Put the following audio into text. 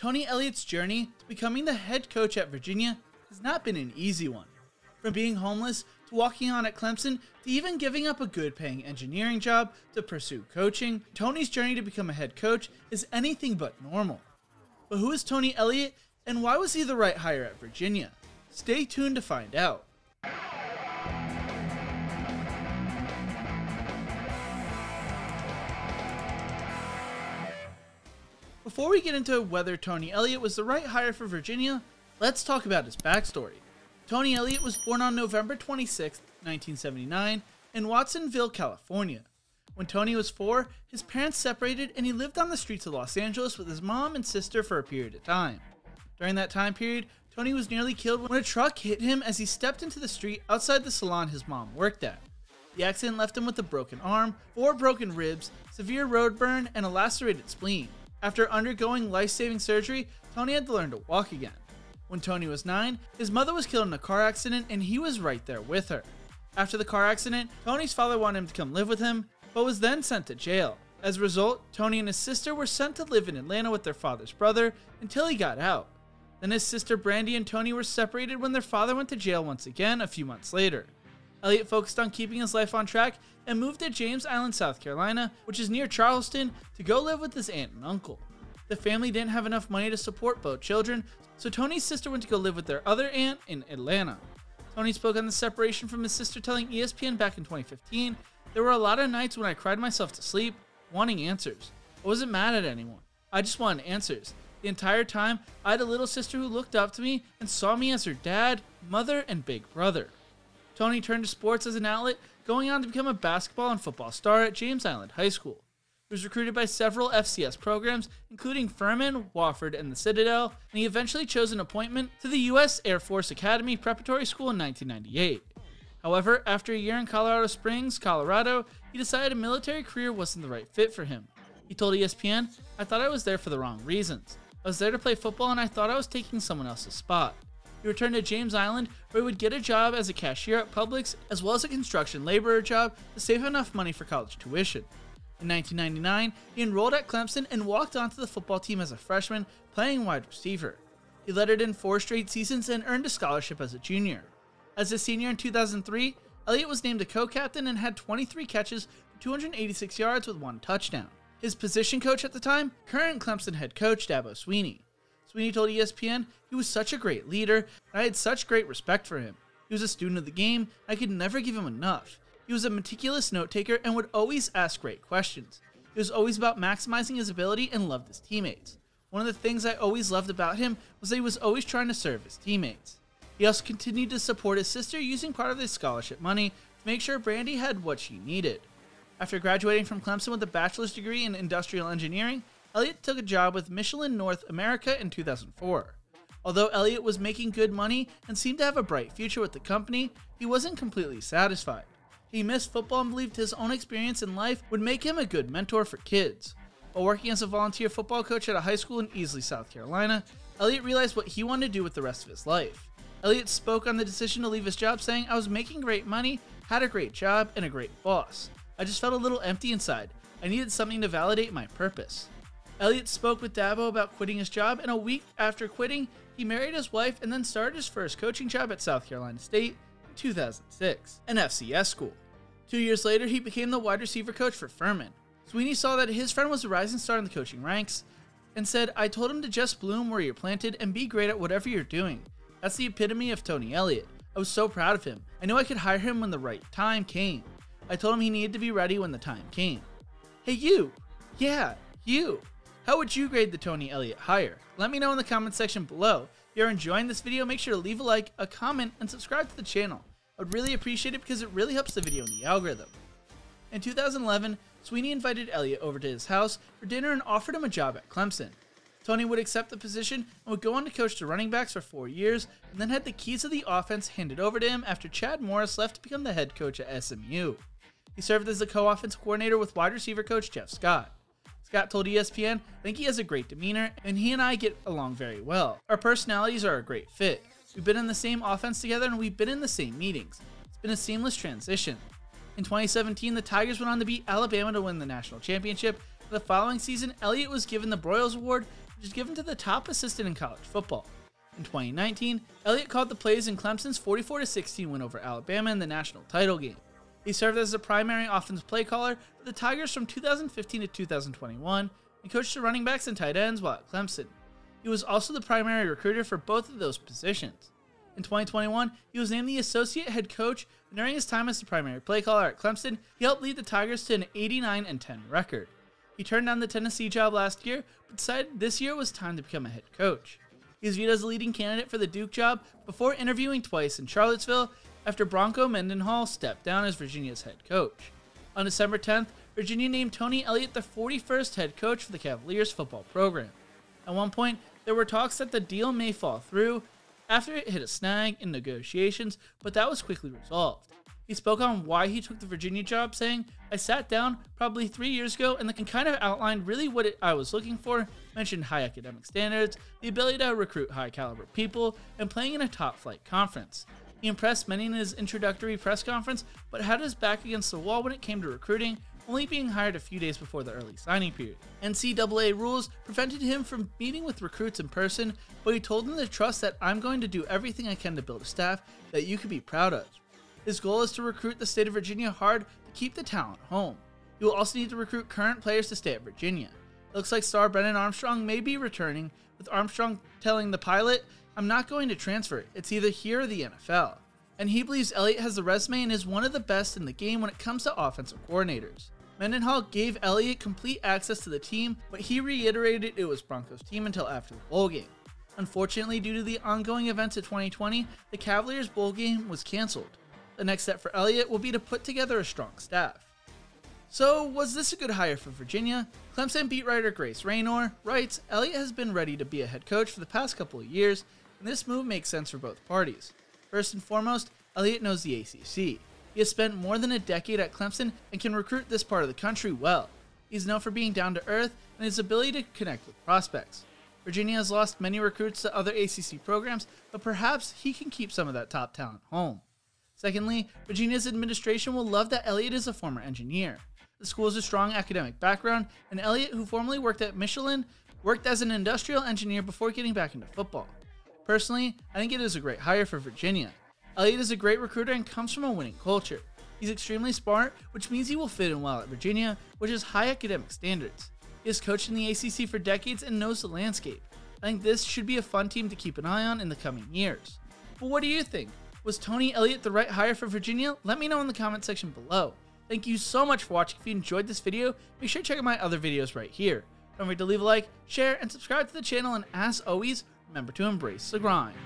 Tony Elliott's journey to becoming the head coach at Virginia has not been an easy one. From being homeless to walking on at Clemson to even giving up a good paying engineering job to pursue coaching, Tony's journey to become a head coach is anything but normal. But who is Tony Elliott and why was he the right hire at Virginia? Stay tuned to find out. Before we get into whether Tony Elliott was the right hire for Virginia, let's talk about his backstory. Tony Elliott was born on November 26, 1979, in Watsonville, California. When Tony was four, his parents separated and he lived on the streets of Los Angeles with his mom and sister for a period of time. During that time period, Tony was nearly killed when a truck hit him as he stepped into the street outside the salon his mom worked at. The accident left him with a broken arm, four broken ribs, severe road burn, and a lacerated spleen. After undergoing life saving surgery, Tony had to learn to walk again. When Tony was 9, his mother was killed in a car accident and he was right there with her. After the car accident, Tony's father wanted him to come live with him, but was then sent to jail. As a result, Tony and his sister were sent to live in Atlanta with their father's brother until he got out. Then his sister Brandy and Tony were separated when their father went to jail once again a few months later. Elliott focused on keeping his life on track and moved to James Island, South Carolina, which is near Charleston, to go live with his aunt and uncle. The family didn't have enough money to support both children, so Tony's sister went to go live with their other aunt in Atlanta. Tony spoke on the separation from his sister, telling ESPN back in 2015 There were a lot of nights when I cried myself to sleep, wanting answers. I wasn't mad at anyone. I just wanted answers. The entire time, I had a little sister who looked up to me and saw me as her dad, mother, and big brother. Tony turned to sports as an outlet, going on to become a basketball and football star at James Island High School. He was recruited by several FCS programs, including Furman, Wofford, and the Citadel, and he eventually chose an appointment to the U.S. Air Force Academy Preparatory School in 1998. However, after a year in Colorado Springs, Colorado, he decided a military career wasn't the right fit for him. He told ESPN, I thought I was there for the wrong reasons. I was there to play football and I thought I was taking someone else's spot. He returned to James Island, where he would get a job as a cashier at Publix, as well as a construction laborer job to save enough money for college tuition. In 1999, he enrolled at Clemson and walked onto the football team as a freshman, playing wide receiver. He lettered in four straight seasons and earned a scholarship as a junior. As a senior in 2003, Elliott was named a co-captain and had 23 catches for 286 yards with one touchdown. His position coach at the time, current Clemson head coach Dabo Swinney. Swinney told ESPN he was such a great leader, and I had such great respect for him. He was a student of the game, I could never give him enough. He was a meticulous note taker and would always ask great questions. He was always about maximizing his ability and loved his teammates. One of the things I always loved about him was that he was always trying to serve his teammates. He also continued to support his sister using part of his scholarship money to make sure Brandy had what she needed. After graduating from Clemson with a bachelor's degree in industrial engineering, Elliott took a job with Michelin North America in 2004. Although Elliott was making good money and seemed to have a bright future with the company, he wasn't completely satisfied. He missed football and believed his own experience in life would make him a good mentor for kids. While working as a volunteer football coach at a high school in Easley, South Carolina, Elliott realized what he wanted to do with the rest of his life. Elliott spoke on the decision to leave his job, saying, I was making great money, had a great job, and a great boss. I just felt a little empty inside. I needed something to validate my purpose. Elliott spoke with Dabo about quitting his job, and a week after quitting, he married his wife and then started his first coaching job at South Carolina State in 2006, an FCS school. Two years later, he became the wide receiver coach for Furman. Swinney saw that his friend was a rising star in the coaching ranks and said, I told him to just bloom where you're planted and be great at whatever you're doing. That's the epitome of Tony Elliott. I was so proud of him. I knew I could hire him when the right time came. I told him he needed to be ready when the time came. Hey, you! Yeah, you! How would you grade the Tony Elliott hire? Let me know in the comment section below. If you're enjoying this video, make sure to leave a like, a comment, and subscribe to the channel. I would really appreciate it because it really helps the video in the algorithm. In 2011, Swinney invited Elliott over to his house for dinner and offered him a job at Clemson. Tony would accept the position and would go on to coach the running backs for four years, and then had the keys of the offense handed over to him after Chad Morris left to become the head coach at SMU. He served as the co offense coordinator with wide receiver coach Jeff Scott. Scott told ESPN, I think he has a great demeanor, and he and I get along very well. Our personalities are a great fit. We've been in the same offense together and we've been in the same meetings. It's been a seamless transition. In 2017, the Tigers went on to beat Alabama to win the national championship. The following season, Elliott was given the Broyles Award, which is given to the top assistant in college football. In 2019, Elliott called the plays in Clemson's 44 16 win over Alabama in the national title game. He served as the primary offense play caller for the Tigers from 2015 to 2021 and coached the running backs and tight ends while at Clemson. He was also the primary recruiter for both of those positions. In 2021, he was named the associate head coach, and during his time as the primary play caller at Clemson, he helped lead the Tigers to an 89 10 record. He turned down the Tennessee job last year, but decided this year was time to become a head coach. He was viewed as a leading candidate for the Duke job before interviewing twice in Charlottesville after Bronco Mendenhall stepped down as Virginia's head coach. On December 10th, Virginia named Tony Elliott the 41st head coach for the Cavaliers football program. At one point, there were talks that the deal may fall through after it hit a snag in negotiations, but that was quickly resolved. He spoke on why he took the Virginia job, saying, I sat down probably three years ago and kind of outlined really what it, I was looking for, mentioned high academic standards, the ability to recruit high caliber people, and playing in a top flight conference. He impressed many in his introductory press conference, but had his back against the wall when it came to recruiting, only being hired a few days before the early signing period. NCAA rules prevented him from meeting with recruits in person, but he told them to trust that I'm going to do everything I can to build a staff that you can be proud of. His goal is to recruit the state of Virginia hard to keep the talent home. He will also need to recruit current players to stay at Virginia. Looks like star Brennan Armstrong may be returning, with Armstrong telling the pilot, I'm not going to transfer. It's either here or the NFL. And he believes Elliott has the resume and is one of the best in the game when it comes to offensive coordinators. Mendenhall gave Elliott complete access to the team, but he reiterated it was Bronco's team until after the bowl game. Unfortunately, due to the ongoing events of 2020, the Cavaliers' bowl game was canceled. The next step for Elliott will be to put together a strong staff. So, was this a good hire for Virginia? Clemson beat writer Grace Raynor writes Elliott has been ready to be a head coach for the past couple of years, and this move makes sense for both parties. First and foremost, Elliott knows the ACC. He has spent more than a decade at Clemson and can recruit this part of the country well. He's known for being down to earth and his ability to connect with prospects. Virginia has lost many recruits to other ACC programs, but perhaps he can keep some of that top talent home. Secondly, Virginia's administration will love that Elliott is a former engineer. The school has a strong academic background, and Elliott, who formerly worked at Michelin, worked as an industrial engineer before getting back into football. Personally, I think it is a great hire for Virginia. Elliott is a great recruiter and comes from a winning culture. He's extremely smart, which means he will fit in well at Virginia, which has high academic standards. He has coached in the ACC for decades and knows the landscape. I think this should be a fun team to keep an eye on in the coming years. But what do you think? Was Tony Elliott the right hire for Virginia? Let me know in the comment section below. Thank you so much for watching. If you enjoyed this video, make sure to check out my other videos right here. Don't forget to leave a like, share, and subscribe to the channel, and as always, remember to embrace the grind.